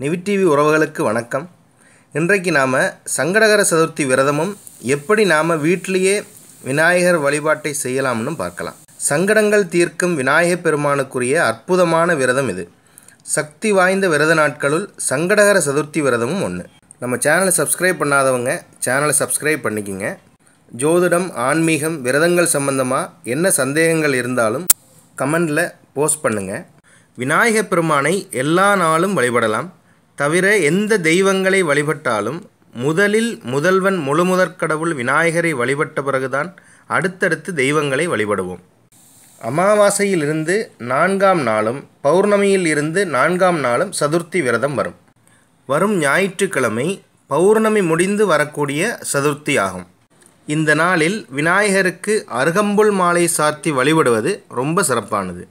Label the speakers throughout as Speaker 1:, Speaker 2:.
Speaker 1: Nivi TV உறவுகளுக்கு வணக்கம். இன்றைக்கு நாம் சங்கடகர சதுர்த்தி விரதமும் எப்படி நாம் வீட்டிலேயே விநாயகர் வழிபாட்டை செய்யலாம்னு பார்க்கலாம். சங்கடங்கள் தீர்க்கும் விநாயகப் பெருமானுக்குரிய அற்புதமான விரதம் இது. சக்தி வாய்ந்த விரத நாட்களுள் சங்கடகர சதுர்த்தி விரதமும் ஒன்று நம்ம சேனலை சப்ஸ்கிரைப் பண்ணாதவங்க சேனலை சப்ஸ்கிரைப் பண்ணிக்கிங்க. ஜோதிடம் ஆன்மீகம் விரதங்கள் சம்பந்தமாக என்ன சந்தேகங்கள் இருந்தாலும் கமெண்டில் போஸ்ட் பண்ணுங்கள் விநாயகப் பெருமானை எல்லா நாளும் வழிபடலாம். தவிர எந்த தெய்வங்களை வழிபட்டாலும் முதலில் முதல்வன் முழுமுதற் கடவுள் விநாயகரை வழிபட்ட பிறகுதான் அடுத்தடுத்து தெய்வங்களை வழிபடுவோம். அமாவாசையிலிருந்து நான்காம் நாளும் பௌர்ணமியில் இருந்து நான்காம் நாளும் சதுர்த்தி விரதம் வரும். வரும் ஞாயிற்றுக்கிழமை பௌர்ணமி முடிந்து வரக்கூடிய சதுர்த்தி ஆகும். இந்த நாளில் விநாயகருக்கு அருகம்புல் மாலை சாத்தி வழிபடுவது ரொம்ப சிறப்பானது.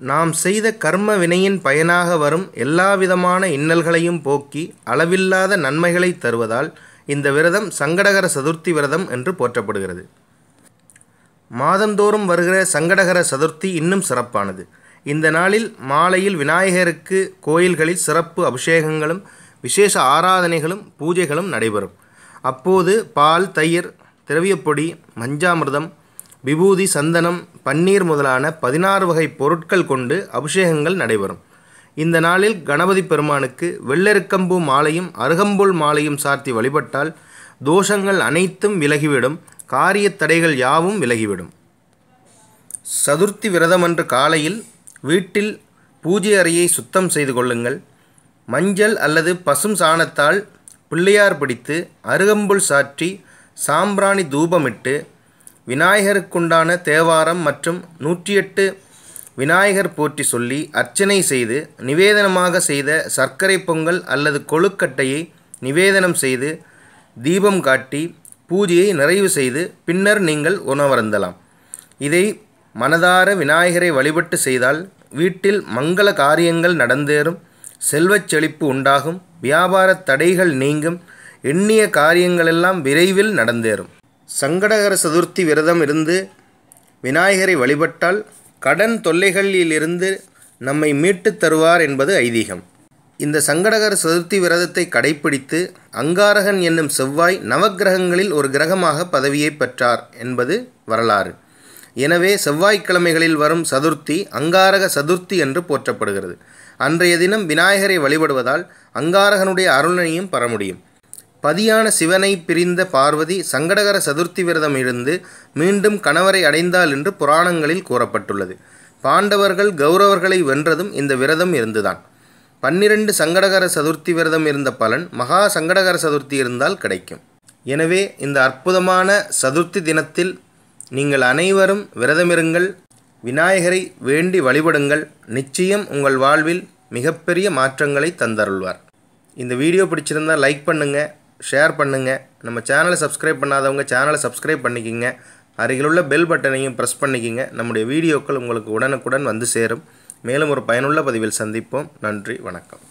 Speaker 1: நாம் செய்த கர்ம வினையின் பயனாக வரும் எல்லாவிதமான இன்னல்களையும் போக்கி அளவில்லாத நன்மைகளை தருவதால் இந்த விரதம் சங்கடகர சதுர்த்தி விரதம் என்று போற்றப்படுகிறது. மாதந்தோறும் வருகிற சங்கடகர சதுர்த்தி இன்னும் சிறப்பானது. இந்த நாளில் மாலையில் விநாயகருக்கு கோயில்களில் சிறப்பு அபிஷேகங்களும் விசேஷ ஆராதனைகளும் பூஜைகளும் நடைபெறும். அப்போது பால் தயிர் திரவியப்பொடி மஞ்சாமிர்தம் விபூதி சந்தனம் பன்னீர் முதலான பதினாறு வகை பொருட்கள் கொண்டு அபிஷேகங்கள் நடைபெறும். இந்த நாளில் கணபதி பெருமானுக்கு வெள்ளெருக்கம்பூ மாலையும் அருகம்புல் மாலையும் சார்த்தி வழிபட்டால் தோஷங்கள் அனைத்தும் விலகிவிடும் காரிய தடைகள் யாவும் விலகிவிடும். சதுர்த்தி விரதமன்று காலையில் வீட்டில் பூஜை அறையை சுத்தம் செய்து கொள்ளுங்கள். மஞ்சள் அல்லது பசும் சாணத்தால் பிள்ளையார் பிடித்து அருகம்புல் சாற்றி சாம்பிராணி தூபமிட்டு விநாயகருக்குண்டான தேவாரம் மற்றும் நூற்றி எட்டு விநாயகர் போற்றி சொல்லி அர்ச்சனை செய்து நிவேதனமாக செய்த சர்க்கரை பொங்கல் அல்லது கொழுக்கட்டையை நிவேதனம் செய்து தீபம் காட்டி பூஜையை நிறைவு செய்து பின்னர் நீங்கள் உணவருந்தலாம். இதை மனதார விநாயகரை வழிபட்டு செய்தால் வீட்டில் மங்கள காரியங்கள் நடந்தேறும் செல்வச் செழிப்பு உண்டாகும் வியாபார தடைகள் நீங்கும் எண்ணிய காரியங்களெல்லாம் விரைவில் நடந்தேறும். சங்கடகர சதுர்த்தி விரதம் இருந்து விநாயகரை வழிபட்டால் கடன் தொல்லைகளிலிருந்து நம்மை மீட்டுத் தருவார் என்பது ஐதீகம். இந்த சங்கடகர சதுர்த்தி விரதத்தை கடைப்பிடித்து அங்காரகன் என்னும் செவ்வாய் நவக்கிரகங்களில் ஒரு கிரகமாக பதவியை பெற்றார் என்பது வரலாறு. எனவே செவ்வாய்க்கிழமைகளில் வரும் சதுர்த்தி அங்காரக சதுர்த்தி என்று போற்றப்படுகிறது. அன்றைய தினம் விநாயகரை வழிபடுவதால் அங்காரகனுடைய அருளனையும் பெற முடியும். பதியான சிவனை பிரிந்த பார்வதி சங்கடகர சதுர்த்தி விரதம் இருந்து மீண்டும் கணவரை அடைந்தாள் என்று புராணங்களில் கூறப்பட்டுள்ளது. பாண்டவர்கள் கௌரவர்களை வென்றதும் இந்த விரதம் இருந்துதான். பன்னிரண்டு சங்கடகர சதுர்த்தி விரதம் இருந்த பலன் மகா சங்கடகர சதுர்த்தி இருந்தால் கிடைக்கும். எனவே இந்த அற்புதமான சதுர்த்தி தினத்தில் நீங்கள் அனைவரும் விரதமிருங்கள். விநாயகரை வேண்டி வழிபடுங்கள். நிச்சயம் உங்கள் வாழ்வில் மிகப்பெரிய மாற்றங்களை தந்தருள்வார். இந்த வீடியோ பிடிச்சிருந்தால் லைக் பண்ணுங்கள் ஷேர் பண்ணுங்கள் நம்ம சேனலை சப்ஸ்கிரைப் பண்ணாதவங்க சேனலை சப்ஸ்கிரைப் பண்ணிக்கிங்க. அருகிலுள்ள பெல் பட்டனையும் ப்ரெஸ் பண்ணிக்கிங்க. நம்முடைய வீடியோக்கள் உங்களுக்கு உடனுக்குடன் வந்து சேரும். மேலும் ஒரு பயனுள்ள பதிவில் சந்திப்போம். நன்றி வணக்கம்.